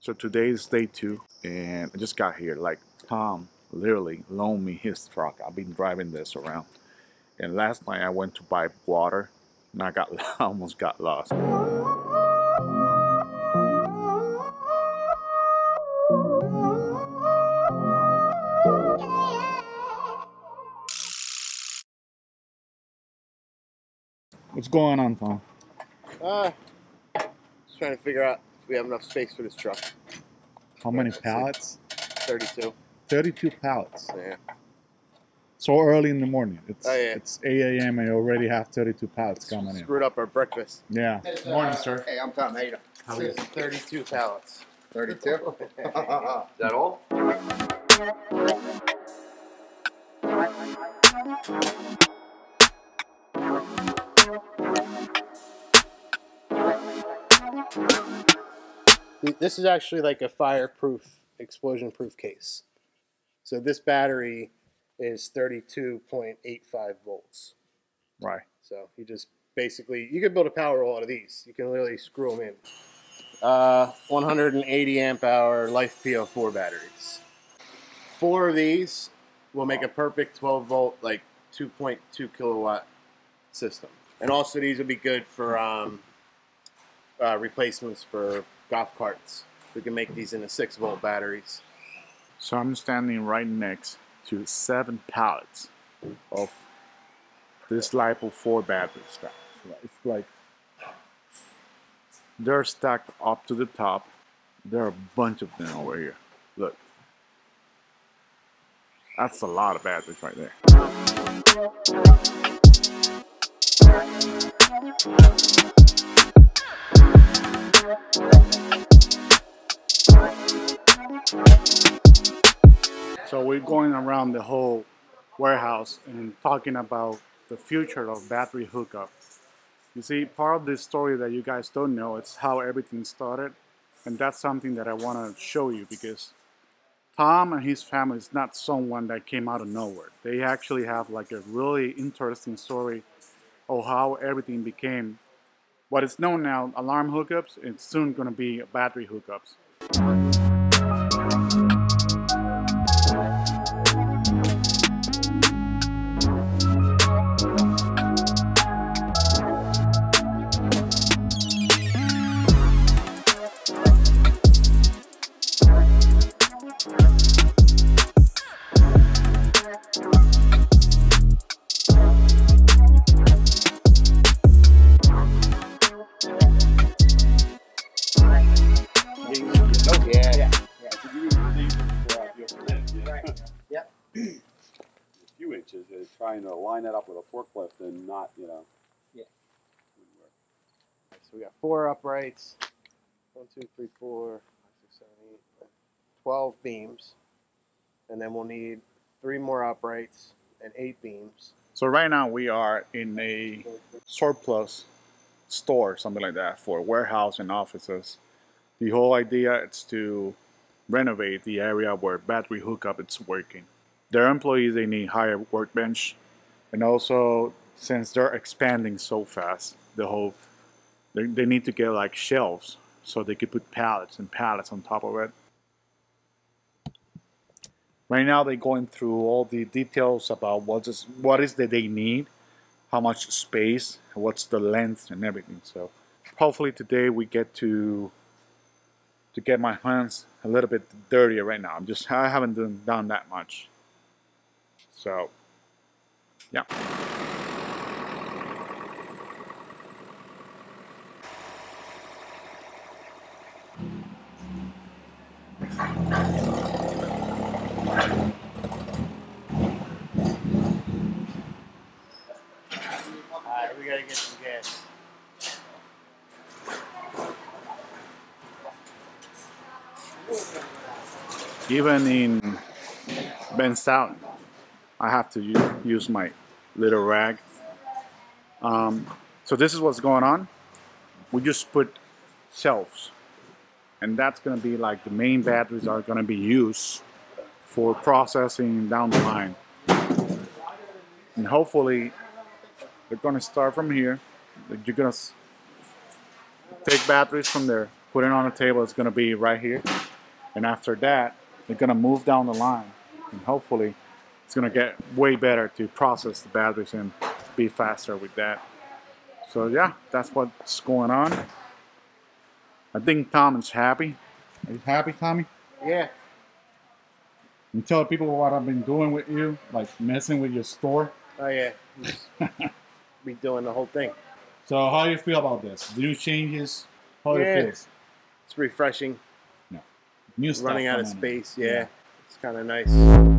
So today is day two, and I just got here. Like Tom literally loaned me his truck. I've been driving this around. And last night I went to buy water, and I got I almost got lost. What's going on, Tom? Uh, just trying to figure out we have enough space for this truck. How many Let's see. pallets? 32. 32 pallets. Yeah. So early in the morning. It's Oh, yeah. it's 8 a.m. and you already have 32 pallets coming in. Screwed up our breakfast. Yeah. Morning, sir. Hey, I'm Tom. How you doing? How are you? 32 pallets. 32? Is that all? This is actually like a fireproof, explosion-proof case. So this battery is 32.85 volts. Right. So you just basically you could build a power wall out of these. You can literally screw them in. Uh, 180 amp hour LiFePO4 batteries. Four of these will make a perfect 12 volt, like 2.2 kilowatt system. And also these will be good for um, uh, replacements for golf carts. We can make these into six volt batteries. So I'm standing right next to seven pallets of this LiPo 4 battery stack. It's like they're stacked up to the top. There are a bunch of them over here. Look. That's a lot of batteries right there. So we're going around the whole warehouse and talking about the future of battery hookup. You see, part of this story that you guys don't know, it's how everything started. And that's something that I want to show you because Tom and his family is not someone that came out of nowhere. They actually have like a really interesting story of how everything became what is known now alarm hookups. It's soon going to be battery hookups. Oh, yeah. yeah. Yep. A few inches, uh, trying to line it up with a forklift and not, you know. Yeah. So we got four uprights. One, two, three, four, five, six, seven, eight, nine, twelve beams. And then we'll need three more uprights and eight beams. So right now we are in a surplus store, something like that, for warehouse and offices. The whole idea is to renovate the area where battery hookup is working. Their employees they need higher workbench, and also since they're expanding so fast, the whole they, they need to get like shelves so they could put pallets and pallets on top of it. Right now they're going through all the details about what is what is that they need, how much space, what's the length and everything. So hopefully today we get to to get my hands a little bit dirtier right now. I'm just I haven't done, done that much. So yeah. Even in Ben Stout, I have to use my little rag. Um, so this is what's going on. We just put shelves, and that's gonna be like the main batteries are gonna be used for processing down the line. And hopefully, they're gonna start from here. You're gonna take batteries from there, put it on a table, it's gonna be right here. And after that, they're gonna move down the line, and hopefully, it's gonna get way better to process the batteries and be faster with that. So yeah, that's what's going on. I think Tom is happy. Are you happy, Tommy? Yeah. You tell people what I've been doing with you, like messing with your store. Oh yeah. Be doing the whole thing. So how do you feel about this? New changes? How Yeah. it feels? It's refreshing. New stuff Running out of space. Yeah. Yeah. It's kind of nice.